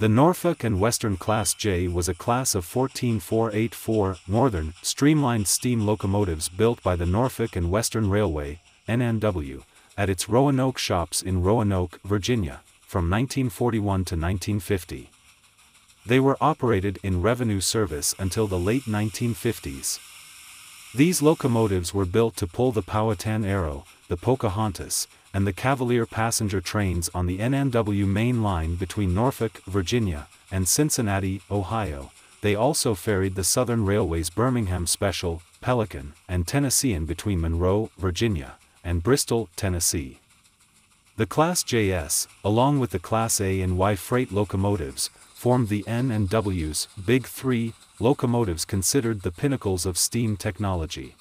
The Norfolk and Western Class J was a class of 14484 Northern streamlined steam locomotives built by the Norfolk and Western Railway, NNW, at its Roanoke shops in Roanoke, Virginia, from 1941 to 1950. They were operated in revenue service until the late 1950s. These locomotives were built to pull the Powhatan Arrow, the Pocahontas, and the Cavalier passenger trains on the NNW main line between Norfolk, Virginia, and Cincinnati, Ohio. They also ferried the Southern Railway's Birmingham Special, Pelican, and Tennessean between Monroe, Virginia, and Bristol, Tennessee. The Class JS, along with the Class A and Y freight locomotives, formed the N and W's Big Three, locomotives considered the pinnacles of steam technology.